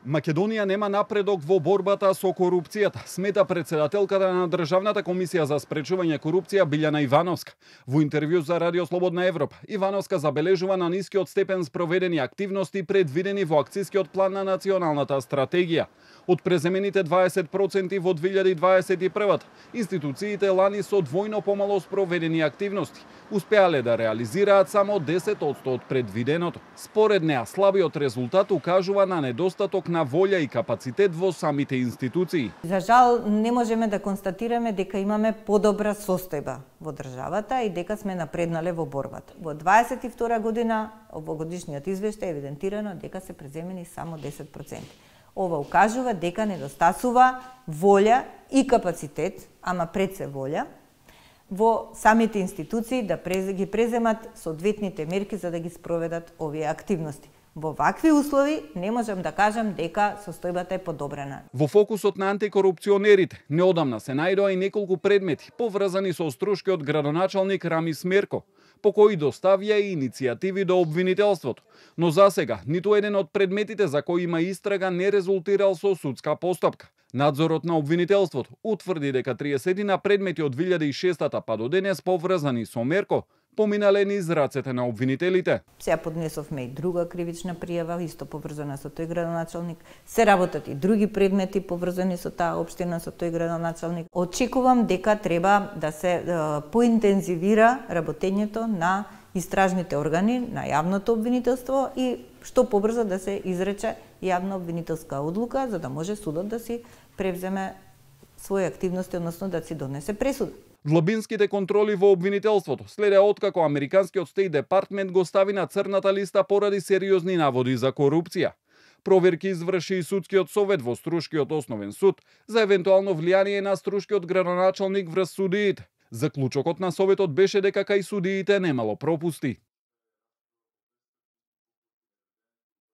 Македонија нема напредок во борбата со корупцијата, смета председателката на Државната комисија за спречување корупција Билјана Ивановска. Во интервју за Радио Слободна Европа, Ивановска забележува на нискиот степен спроведени активности предвидени во акцискиот план на националната стратегија. Од преземените 20% во 2021 институциите лани со двојно помало спроведени активности успеале да реализираат само 10% од предвиденото. Според неа, слабиот резултат укажува на недостаток на волја и капацитет во самите институции. За жал не можеме да констатираме дека имаме подобра состојба во државата и дека сме напреднале во борбата. Во 22 година во годишниот извештај евидентирано дека се преземени само 10%. Ова укажува дека недостасува волја и капацитет, ама пред се волја, во самите институции да ги преземат соодветните мерки за да ги спроведат овие активности. Во вакви услови не можам да кажам дека состојбата е подобрена. Во фокусот на антикорупционерите неодамна се најдоа и неколку предмети поврзани со струшкиот градоначалник Рами Смерко, по кои доставија и иницијативи до обвинителството. Но за сега, ниту еден од предметите за кои има истрага не резултирал со судска постапка. Надзорот на обвинителството утврди дека 30 на предмети од 2006 па до денес поврзани со Мерко поминале низ рацете на обвинителите. Сега поднесовме и друга кривична пријава, исто поврзана со тој градоначалник. Се работат и други предмети поврзани со таа општина, со тој градоначалник. Очекувам дека треба да се поинтензивира работењето на истражните органи, на јавното обвинителство и што побрзо да се изрече јавна обвинителска одлука, за да може судот да си превземе своји активности, односно да си донесе пресуда. Длабинските контроли во обвинителството следеа откако Американскиот Стейт Департмент го стави на црната листа поради сериозни наводи за корупција. Проверки изврши и судскиот совет во Струшкиот основен суд за евентуално влијание на Струшкиот градоначалник врз судиите. Заклучокот на советот беше дека кај судиите немало пропусти.